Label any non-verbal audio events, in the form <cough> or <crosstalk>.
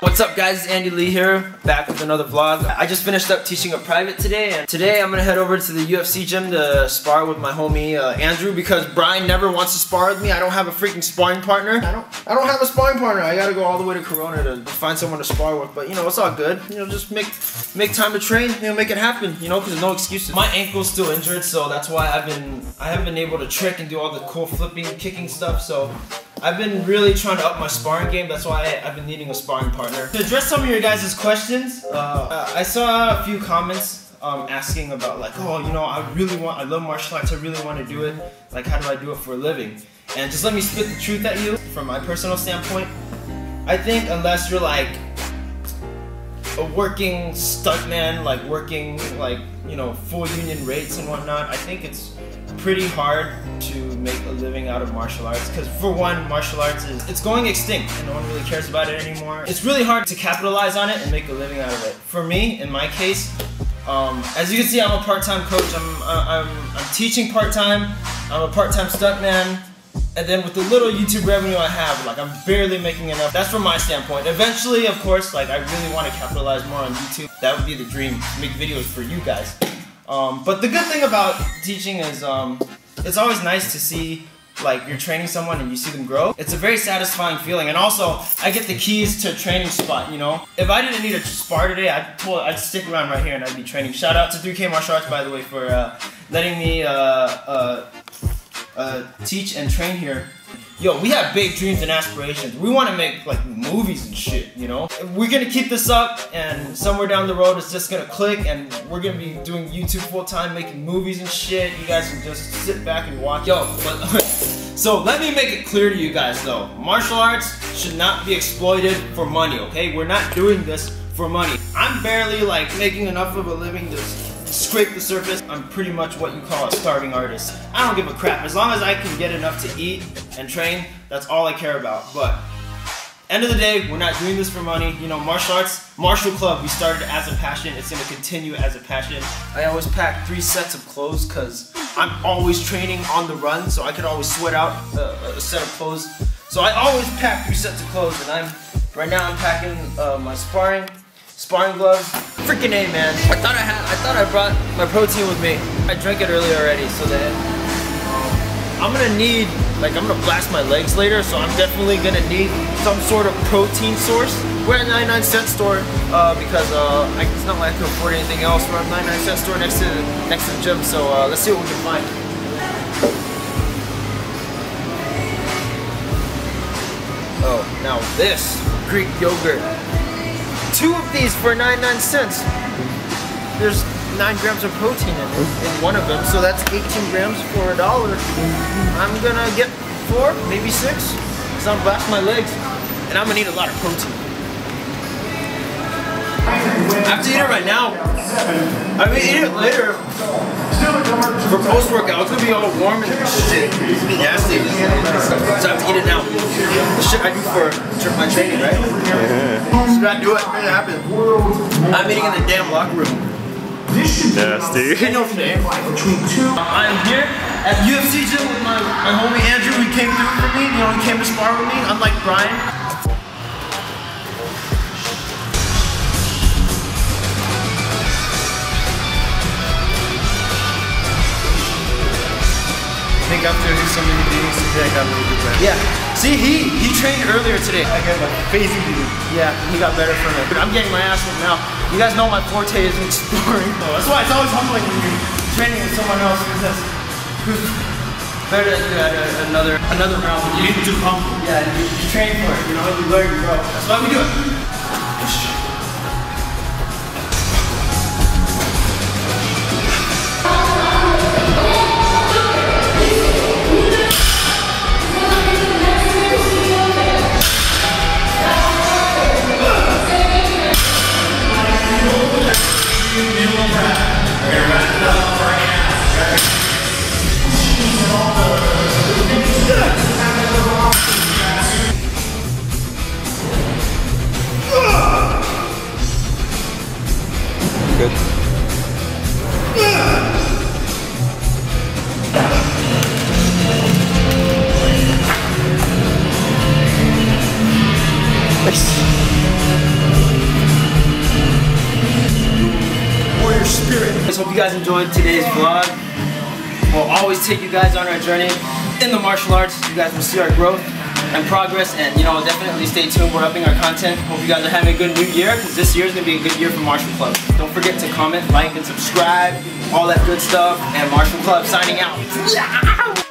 What's up guys, it's Andy Le here, back with another vlog. I just finished up teaching a private today, and today I'm gonna head over to the UFC gym to spar with my homie uh, Andrew because Brian never wants to spar with me. I don't have a freaking sparring partner. I don't I don't have a sparring partner. I gotta go all the way to Corona to find someone to spar with, but you know, it's all good. You know, just make make time to train, you know, make it happen, you know, because there's no excuses. My ankle's still injured, so that's why I've been, I haven't been able to trick and do all the cool flipping, kicking stuff, so I've been really trying to up my sparring game. That's why I, have been needing a sparring partner. To address some of your guys' questions, uh, I saw a few comments um, asking about like, oh, you know, I really want, I love martial arts. I really want to do it. Like, how do I do it for a living? And just let me spit the truth at you from my personal standpoint. I think unless you're like a working stuntman, like working like, you know, full union rates and whatnot, I think it's pretty hard to make a living out of martial arts because for one martial arts is it's going extinct and no one really cares about it anymore it's really hard to capitalize on it and make a living out of it for me in my case um, as you can see i'm a part-time coach i'm i'm, I'm teaching part-time i'm a part-time stuntman and then with the little YouTube revenue I have, like I'm barely making enough. That's from my standpoint. Eventually, of course, like I really want to capitalize more on YouTube. That would be the dream, make videos for you guys. Um, but the good thing about teaching is um, it's always nice to see like you're training someone and you see them grow. It's a very satisfying feeling. And also, I get the keys to a training spot, you know? If I didn't need a spar today, I'd, pull, I'd stick around right here and I'd be training. Shout out to 3K Martial Arts, by the way, for uh, letting me uh, uh, uh teach and train here yo, we have big dreams and aspirations. We want to make like movies and shit, you know? We're gonna keep this up and somewhere down the road it's just gonna click and we're gonna be doing YouTube full time, making movies and shit. You guys can just sit back and watch. Yo, but <laughs> so let me make it clear to you guys though. Martial arts should not be exploited for money, okay? We're not doing this for money. I'm barely like making enough of a living to scrape the surface. I'm pretty much what you call a starving artist. I don't give a crap. As long as I can get enough to eat and train, that's all I care about. But end of the day, we're not doing this for money. You know, martial arts, martial club, we started as a passion. It's gonna continue as a passion. I always pack three sets of clothes because I'm always training on the run, so I can always sweat out a, a set of clothes. So I always pack three sets of clothes, and I'm right now I'm packing uh, my sparring, sparring gloves. Freaking A, man. I thought I had, I thought I brought my protein with me. I drank it earlier already, so that I'm gonna need, like, I'm gonna blast my legs later, so I'm definitely gonna need some sort of protein source. We're at 99 cent store uh, because uh, I, it's not like I can afford anything else. We're at 99 cent store next to next to the gym, so uh, let's see what we can find. Oh, now this Greek yogurt two of these for 99 cents. There's 9 grams of protein in, in one of them, so that's 18 grams for a dollar. I'm gonna get four, maybe six, because I'm blast my legs, and I'm gonna need a lot of protein. I have to eat it right now. I mean, eat it later. For post-workout, it's gonna be all warm and shit. It's gonna be nasty. So I have to eat it now. The shit I do for my training, right? Yeah. So I do it, it happen. I'm eating in the damn locker room. Nasty. I know today. I'm here at UFC gym with my, my homie Andrew. He came through for me. You know, he came to spar with me, unlike Brian. I think after doing so many meetings today, I got really good plan. Yeah. See, he he trained earlier today. I got like crazy dude. Yeah, he got better from it. But I'm getting my ass whipped now. You guys know my forte is exploring. Oh, that's why it's always humbling when you're training with someone else who's who's better than you at a, another another round. You need to humble. Yeah, you, you train for it. You know, you learn, you grow. That's why we do it. good. Nice. Warrior spirit. I hope you guys enjoyed today's vlog. We'll always take you guys on our journey in the martial arts. You guys will see our growth and progress and you know definitely stay tuned we're upping our content. Hope you guys are having a good new year because this year is going to be a good year for martial club. Don't forget to comment like and subscribe all that good stuff and martial club signing out